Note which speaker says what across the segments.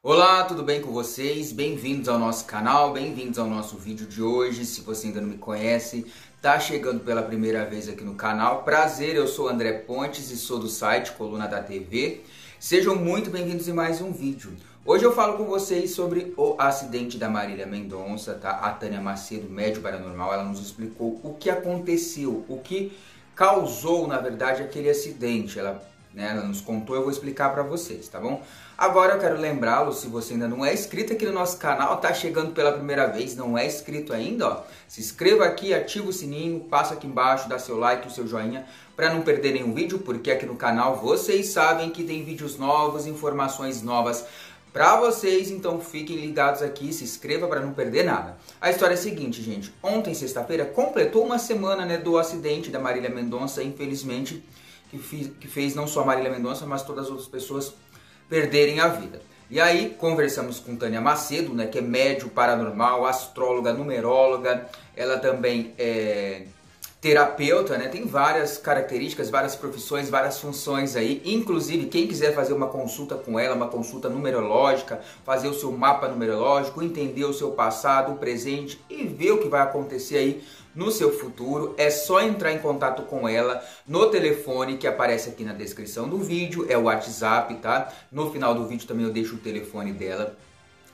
Speaker 1: Olá, tudo bem com vocês? Bem-vindos ao nosso canal, bem-vindos ao nosso vídeo de hoje. Se você ainda não me conhece, tá chegando pela primeira vez aqui no canal. Prazer, eu sou André Pontes e sou do site Coluna da TV. Sejam muito bem-vindos em mais um vídeo. Hoje eu falo com vocês sobre o acidente da Marília Mendonça, tá? A Tânia Macedo, médio paranormal, ela nos explicou o que aconteceu, o que causou, na verdade, aquele acidente. Ela né? Ela nos contou, eu vou explicar para vocês, tá bom? Agora eu quero lembrá-lo, se você ainda não é inscrito aqui no nosso canal, tá chegando pela primeira vez, não é inscrito ainda, ó, se inscreva aqui, ativa o sininho, passa aqui embaixo, dá seu like, o seu joinha, para não perder nenhum vídeo, porque aqui no canal vocês sabem que tem vídeos novos, informações novas para vocês, então fiquem ligados aqui, se inscreva para não perder nada. A história é a seguinte, gente. Ontem, sexta-feira, completou uma semana né, do acidente da Marília Mendonça, infelizmente que, fiz, que fez não só Marília Mendonça, mas todas as outras pessoas perderem a vida. E aí conversamos com Tânia Macedo, né, que é médio paranormal, astróloga, numeróloga, ela também é terapeuta, né? Tem várias características, várias profissões, várias funções aí. Inclusive, quem quiser fazer uma consulta com ela, uma consulta numerológica, fazer o seu mapa numerológico, entender o seu passado, o presente e ver o que vai acontecer aí no seu futuro, é só entrar em contato com ela no telefone que aparece aqui na descrição do vídeo, é o WhatsApp, tá? No final do vídeo também eu deixo o telefone dela.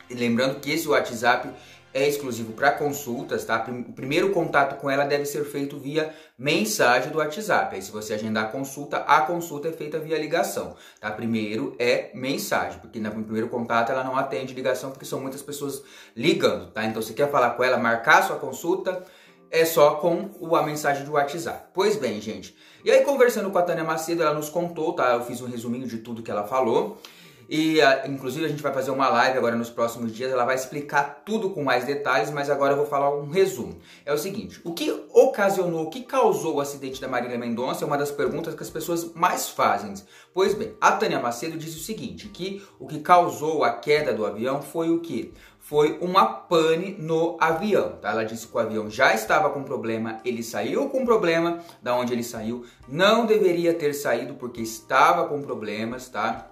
Speaker 1: E lembrando que esse WhatsApp é exclusivo para consultas, tá? O primeiro contato com ela deve ser feito via mensagem do WhatsApp. Aí se você agendar a consulta, a consulta é feita via ligação, tá? Primeiro é mensagem, porque no primeiro contato ela não atende ligação porque são muitas pessoas ligando, tá? Então você quer falar com ela, marcar sua consulta, é só com a mensagem do WhatsApp. Pois bem, gente. E aí conversando com a Tânia Macedo, ela nos contou, tá? Eu fiz um resuminho de tudo que ela falou. E uh, inclusive a gente vai fazer uma live agora nos próximos dias, ela vai explicar tudo com mais detalhes, mas agora eu vou falar um resumo. É o seguinte, o que ocasionou, o que causou o acidente da Marília Mendonça é uma das perguntas que as pessoas mais fazem. Pois bem, a Tânia Macedo disse o seguinte, que o que causou a queda do avião foi o que? Foi uma pane no avião, tá? Ela disse que o avião já estava com problema, ele saiu com problema, da onde ele saiu, não deveria ter saído porque estava com problemas, tá?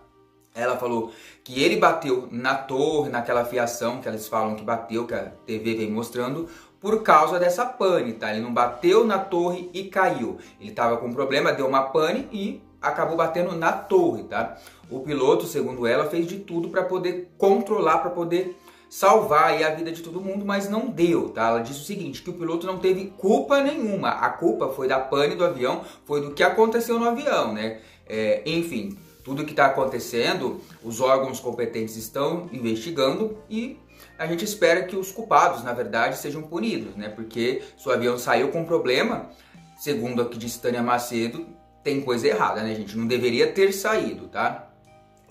Speaker 1: Ela falou que ele bateu na torre, naquela fiação que eles falam que bateu, que a TV vem mostrando, por causa dessa pane, tá? Ele não bateu na torre e caiu. Ele estava com problema, deu uma pane e acabou batendo na torre, tá? O piloto, segundo ela, fez de tudo para poder controlar, para poder salvar a vida de todo mundo, mas não deu, tá? Ela disse o seguinte, que o piloto não teve culpa nenhuma. A culpa foi da pane do avião, foi do que aconteceu no avião, né? É, enfim, tudo que está acontecendo, os órgãos competentes estão investigando e a gente espera que os culpados, na verdade, sejam punidos, né? Porque se o avião saiu com problema, segundo o que disse Tânia Macedo, tem coisa errada, né, gente? Não deveria ter saído, tá?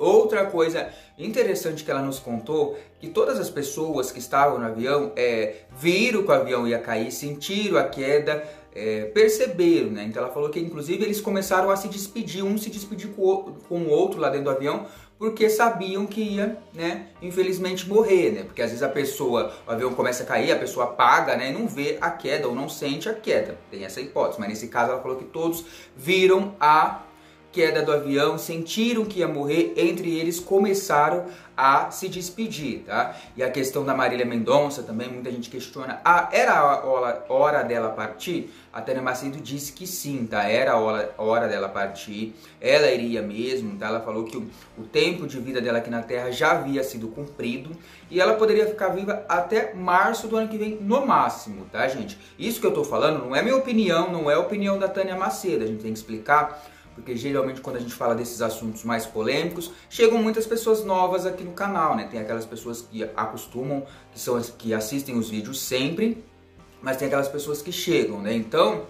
Speaker 1: Outra coisa interessante que ela nos contou, que todas as pessoas que estavam no avião é, viram que o avião ia cair, sentiram a queda, é, perceberam, né? Então ela falou que inclusive eles começaram a se despedir, um se despedir com o, com o outro lá dentro do avião, porque sabiam que ia, né, infelizmente morrer, né? Porque às vezes a pessoa, o avião começa a cair, a pessoa apaga, né, e não vê a queda ou não sente a queda. Tem essa hipótese, mas nesse caso ela falou que todos viram a queda do avião, sentiram que ia morrer, entre eles começaram a se despedir, tá? E a questão da Marília Mendonça também, muita gente questiona, ah, era a hora, dela partir? A Tânia Macedo disse que sim, tá? Era a hora, dela partir, ela iria mesmo, tá? Ela falou que o, o tempo de vida dela aqui na Terra já havia sido cumprido e ela poderia ficar viva até março do ano que vem, no máximo, tá, gente? Isso que eu tô falando não é minha opinião, não é opinião da Tânia Macedo, a gente tem que explicar porque geralmente quando a gente fala desses assuntos mais polêmicos, chegam muitas pessoas novas aqui no canal, né? Tem aquelas pessoas que acostumam, que são as que assistem os vídeos sempre, mas tem aquelas pessoas que chegam, né? Então,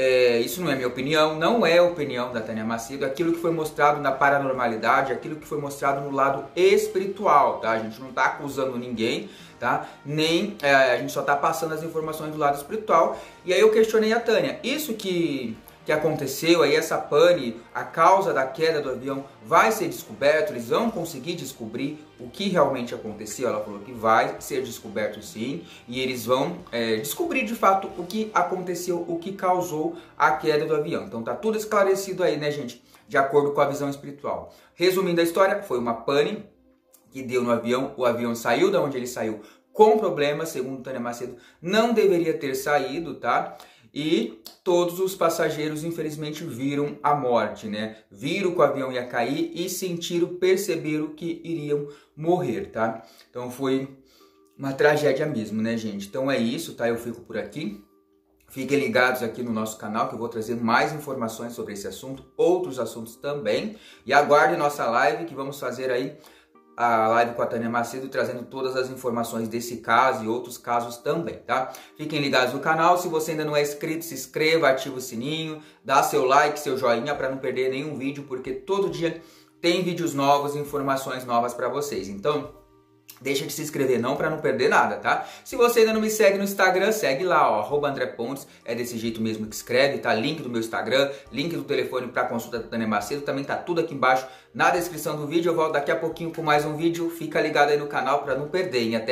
Speaker 1: é, isso não é minha opinião, não é a opinião da Tânia Macedo, aquilo que foi mostrado na paranormalidade, aquilo que foi mostrado no lado espiritual, tá? A gente não está acusando ninguém, tá? Nem é, a gente só está passando as informações do lado espiritual. E aí eu questionei a Tânia, isso que que aconteceu, aí essa pane, a causa da queda do avião vai ser descoberto, eles vão conseguir descobrir o que realmente aconteceu. Ela falou que vai ser descoberto sim, e eles vão é, descobrir de fato o que aconteceu, o que causou a queda do avião. Então tá tudo esclarecido aí, né, gente? De acordo com a visão espiritual. Resumindo a história, foi uma pane que deu no avião. O avião saiu da onde ele saiu com problemas, segundo Tânia Macedo, não deveria ter saído, tá? E todos os passageiros, infelizmente, viram a morte, né? Viram que o avião ia cair e sentiram, perceberam que iriam morrer, tá? Então foi uma tragédia mesmo, né, gente? Então é isso, tá? Eu fico por aqui. Fiquem ligados aqui no nosso canal que eu vou trazer mais informações sobre esse assunto, outros assuntos também. E aguarde nossa live que vamos fazer aí a live com a Tânia Macedo trazendo todas as informações desse caso e outros casos também, tá? Fiquem ligados no canal, se você ainda não é inscrito, se inscreva, ativa o sininho, dá seu like, seu joinha para não perder nenhum vídeo, porque todo dia tem vídeos novos informações novas para vocês. Então, Deixa de se inscrever não para não perder nada, tá? Se você ainda não me segue no Instagram, segue lá, ó, André Pontes, é desse jeito mesmo que escreve, tá? Link do meu Instagram, link do telefone para consulta da Tânia Macedo, também tá tudo aqui embaixo na descrição do vídeo. Eu volto daqui a pouquinho com mais um vídeo, fica ligado aí no canal para não perder, hein? Até